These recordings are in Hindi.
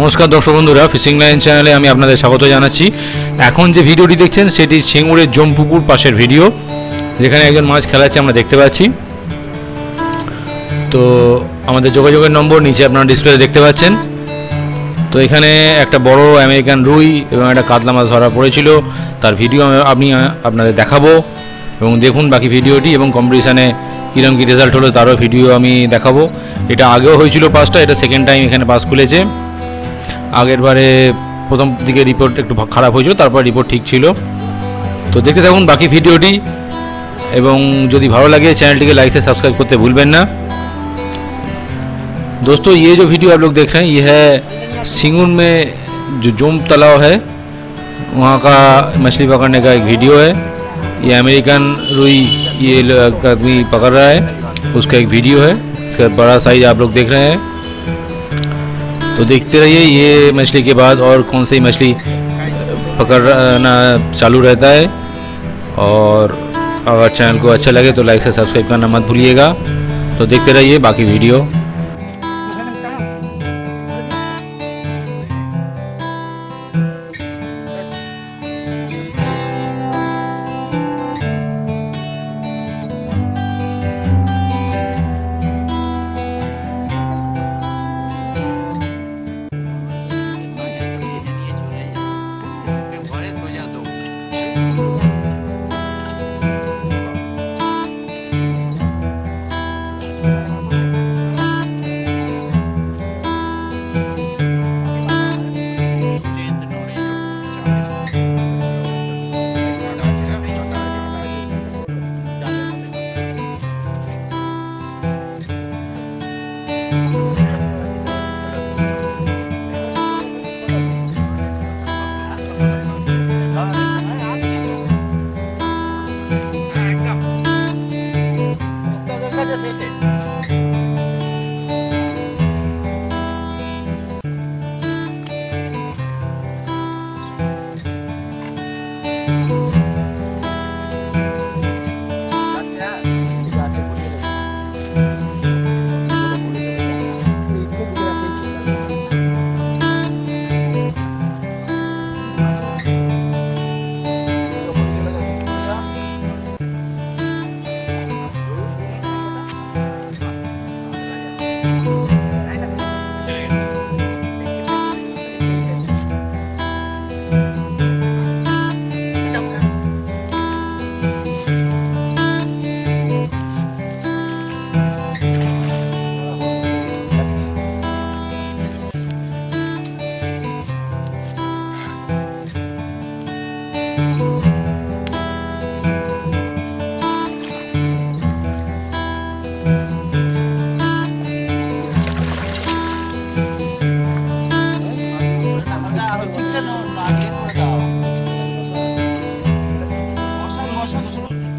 নমস্কার দর্শক বন্ধুরা ফিশিং লাইন চ্যানেলে আমি আপনাদের স্বাগত জানাচ্ছি। এখন যে ভিডিওটি দেখছেন, সেটি সিঙ্গুরের জমপুকুর পাশের ভিডিও, যেখানে একজন মাছ খেলাচ্ছে, আমরা দেখতে পাচ্ছি। তো আমাদের যোগাযোগের নম্বর নিচে আপনারা ডিসপ্লে দেখতে পাচ্ছেন। তো এখানে একটা বড় আমেরিকান রুই এবং একটা কাতলা মাছ ধরা পড়েছিল। তার ভিডিও আমি আপনাদের দেখাবো। এবং দেখুন বাকি ভিডিওটি এবং কম্পিটিশানে কীরকম কী রেজাল্ট হলো, তারও ভিডিও আমি দেখাবো। এটা আগেও হয়েছিল পাসটা এটা সেকেন্ড টাইম এখানে পাস খুলেছে। आगे बारे प्रथम दिखे रिपोर्ट एक खराब हो तर रिपोर्ट ठीक ছিল। तो देखते थकूँ बाकी भिडियोटी एवं जो ভালো लगे चैनल लाइक से सब्सक्राइब करते भूलें ना दोस्तों ये जो वीडियो आप लोग देख रहे हैं ये है सिंगुन में जो जोम तालाब है वहाँ का मछली पकड़ने का एक वीडियो है ये अमेरिकन रुई ये आदमी पकड़ रहा है उसका एक वीडियो है इसका बड़ा साइज़ आप लोग देख रहे हैं तो देखते रहिए, ये मछली के बाद और कौन सी मछली पकड़ना चालू रहता है। और अगर चैनल को अच्छा लगे तो लाइक से सब्सक्राइब करना मत भूलिएगा। तो देखते रहिए बाकी वीडियो। Gracias.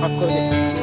かっこいいです。